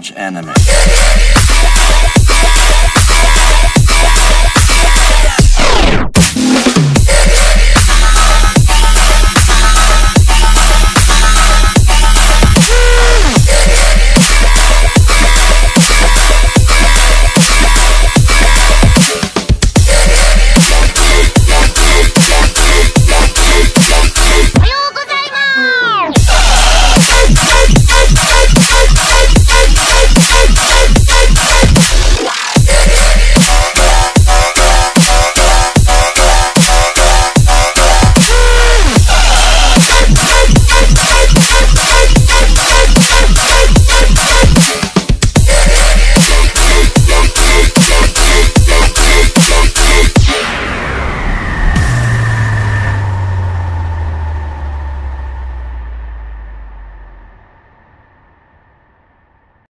watch anime.